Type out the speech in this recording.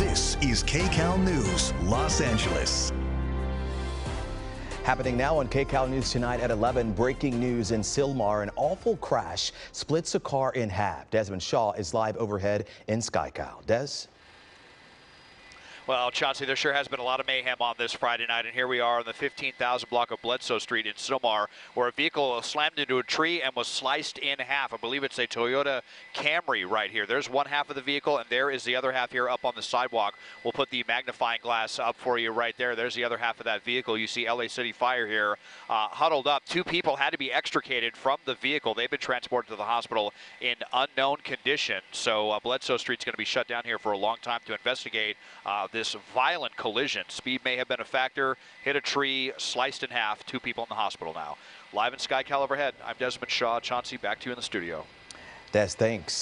is KCAL News, Los Angeles. Happening now on KCAL News tonight at 11. Breaking news in Sylmar. An awful crash splits a car in half. Desmond Shaw is live overhead in SkyCal. Des? Well, Chauncey, there sure has been a lot of mayhem on this Friday night, and here we are on the 15,000 block of Bledsoe Street in Sylmar, where a vehicle slammed into a tree and was sliced in half. I believe it's a Toyota Camry right here. There's one half of the vehicle, and there is the other half here up on the sidewalk. We'll put the magnifying glass up for you right there. There's the other half of that vehicle. You see LA City Fire here uh, huddled up. Two people had to be extricated from the vehicle. They've been transported to the hospital in unknown condition. So uh, Bledsoe Street's going to be shut down here for a long time to investigate uh, this violent collision. Speed may have been a factor. Hit a tree, sliced in half. Two people in the hospital now. Live in SkyCal overhead, I'm Desmond Shaw. Chauncey, back to you in the studio. Des, thanks.